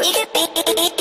need to be.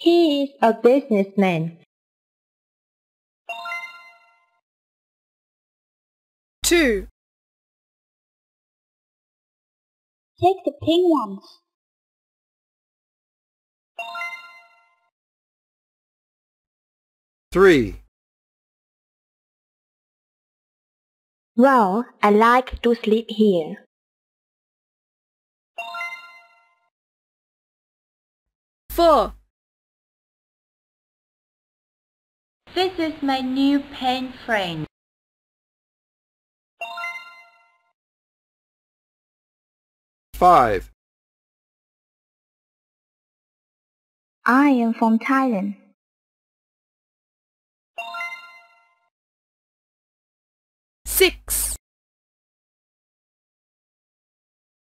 He is a businessman. 2. Take the pink ones. Three. Well, I like to sleep here. Four. This is my new pen friend. Five. I am from Thailand. Six.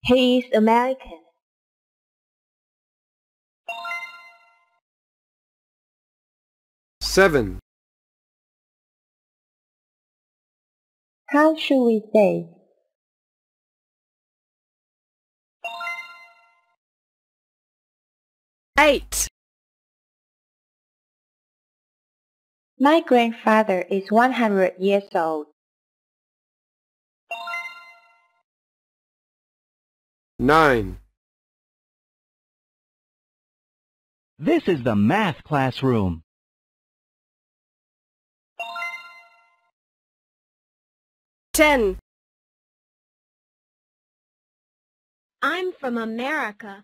He is American. Seven. How should we say? Eight. My grandfather is 100 years old. Nine. This is the math classroom. Ten. I'm from America.